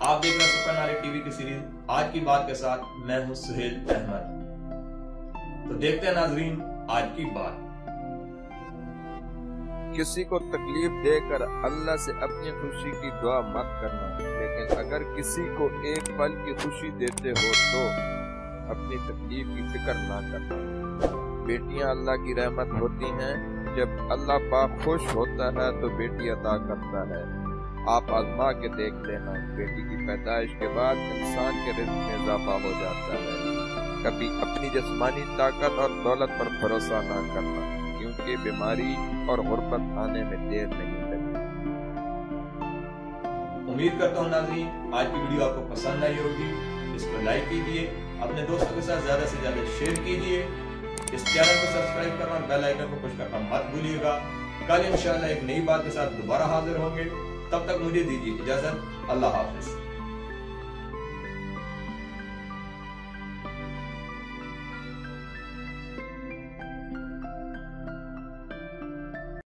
आप देख रहे हैं सुपर नाले टीवी की सीरीज़। आज की बात के साथ मैं हूँ सुहेल अहमद। तो देखते हैं नाजरीन, आज की बात। किसी को तकलीफ़ देकर अल्लाह से अपनी खुशी की दुआ मत करना। अगर किसी को एक पल की खुशी देते हो तो अपनी तकलीफ़ की फ़िक्र ना करना। बेटियाँ अल्लाह की रहमत होती हैं। जब अल्लाह पाक खुश होता है तो बेटी अदा करता है। आप आजमा के देख लेना, बेटी की पैदाइश के बाद इंसान के रिस्क में इजाफा हो जाता है। कभी अपनी जिसमानी ताकत और दौलत पर भरोसा ना करना, क्योंकि बीमारी और गुर्बत आने में देर नहीं लगती उम्मीद करता हूँ नाजरीन, आज की वीडियो आपको पसंद आई होगी। इसको लाइक कीजिए, अपने दोस्तों के साथ ज़्यादा से ज़्यादा शेयर कीजिए। इस चैनल को सब्सक्राइब करना बेल आइकन को पुश करना मत भूलिएगा। कल इंशाल्लाह एक नई बात के साथ दोबारा हाजिर होंगे। तब तक मुझे दीजिए इजाज़त, अल्लाह हाफिज।